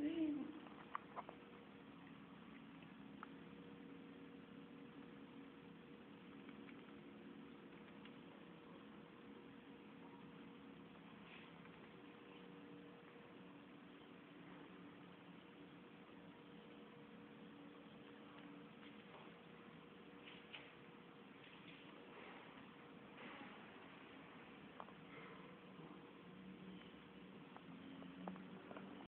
Thanks.